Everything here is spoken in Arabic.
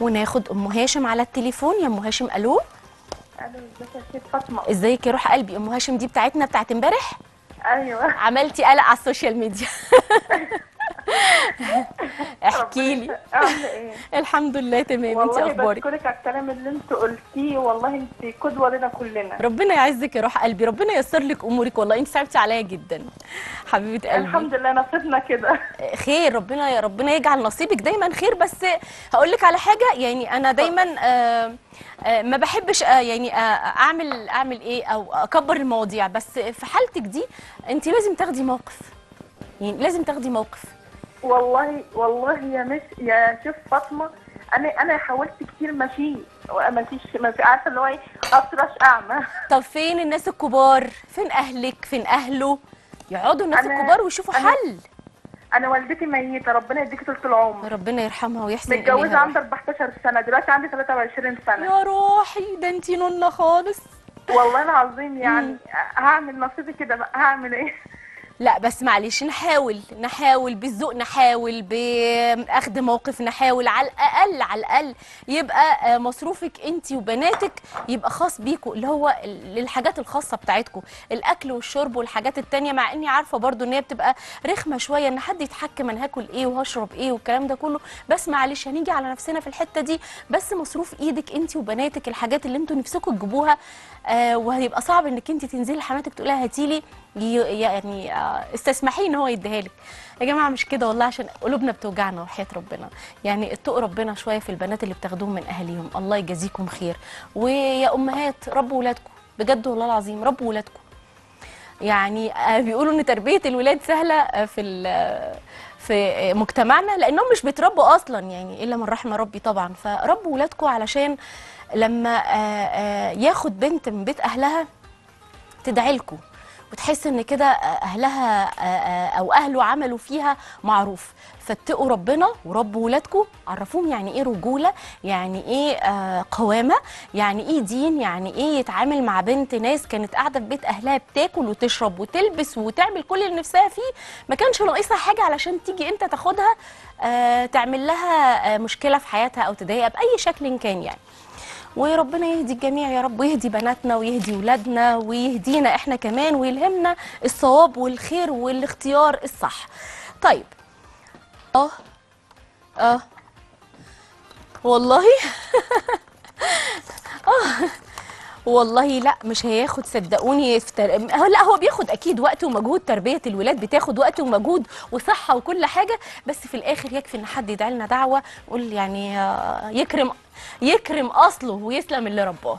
وناخد أم هاشم على التليفون. يا أم هاشم ألو؟ فاطمه ازيك يا روح قلبي. أم هاشم دي بتاعتنا بتاعت امبارح؟ أيوه. عملتي قلق على ال social media. احكي لي إيه؟ الحمد لله تمام. انت والله أخبارك؟ بشكرك على الكلام اللي انت قلتيه والله انت قدوة لنا كلنا. ربنا يعزك يا روح قلبي ربنا ييسر لك أمورك. والله انت تعبتي عليا جدا حبيبة قلبي. الحمد لله نصيبنا كده. خير ربنا يا ربنا يجعل نصيبك دايما خير. بس هقول لك على حاجة يعني أنا دايما آه آه ما بحبش آه يعني آه أعمل أعمل إيه؟ أو أكبر المواضيع. بس في حالتك دي انت لازم تاخدي موقف. يعني لازم تاخدي موقف. والله والله يا مش يا شيف فاطمة أنا أنا حاولت كتير ما في ما فيش ما في عارفة اللي هو إيه اطرش أعمى. طب فين الناس الكبار؟ فين أهلك؟ فين أهله؟ يقعدوا الناس أنا- الكبار ويشوفوا أنا- حل. أنا والدتي ميتة ربنا يديك طول العمر. ربنا يرحمها ويحسن متجوزة إليها عندي 14 سنة دلوقتي عندي 23 سنة. يا روحي ده انتي نونة خالص. والله العظيم يعني هعمل نصيبي كده بقى هعمل إيه؟ لا بس معلش نحاول نحاول بالذوق نحاول باخد موقف نحاول على الأقل على الأقل يبقى آه، مصروفك انت وبناتك يبقى خاص بيكوا اللي هو الحاجات الخاصة بتاعتكم الأكل والشرب والحاجات التانية مع إني عارفة برضو إن هي بتبقى رخمة شوية إن حد يتحكم أنا هاكل إيه وهشرب إيه والكلام ده كله. بس معلش هنيجي على نفسنا في الحتة دي. بس مصروف إيدك انت وبناتك الحاجات اللي أنتوا نفسكم تجيبوها آه وهيبقى صعب إنك انت تنزلي لحماتك تقولها هاتي لي ي- يعني آه استسمحيه إن هو يديها لك. يا جماعة مش كده والله عشان قلوبنا بتوجعنا وحياة ربنا. يعني اتقوا ربنا شوية في البنات اللي بتاخدوهم من أهاليهم. الله يجازيكم خير. ويا أمهات ربوا ولادكم. بجد والله العظيم ربوا ولادكم. يعني آه، بيقولوا إن تربية الولاد سهلة آه، في ال- في مجتمعنا لأنهم مش بيتربوا أصلا يعني إلا من رحم ربي طبعا. فربوا ولادكم علشان لما آه، آه، ياخد بنت من بيت أهلها تدعي لكم. وتحس إن كده أهلها أو أهله عملوا فيها معروف. فاتقوا ربنا وربوا ولادكم عرفوهم يعني إيه رجولة يعني إيه قوامة يعني إيه دين يعني إيه يتعامل مع بنت ناس كانت قاعدة في بيت أهلها بتاكل وتشرب وتلبس وتعمل كل اللي نفسها فيه. ما كانش ناقصها حاجة علشان تيجي أنت تاخدها تعمل لها مشكلة في حياتها أو تضايقها بأي شكل كان يعني. وربنا يهدي الجميع يا رب ويهدي بناتنا ويهدي ولادنا ويهدينا إحنا كمان ويلهمنا الصواب والخير والاختيار الصح. طيب. آه. آه. والله. والله لا مش هياخد صدقوني لا هو بياخد أكيد وقت ومجهود تربية الولاد بتاخد وقت ومجهود وصحة وكل حاجة بس في الآخر يكفي إن حد يدعي لنا دعوة يقول يعني آه، يكرم يكرم أصله ويسلم اللي رباه.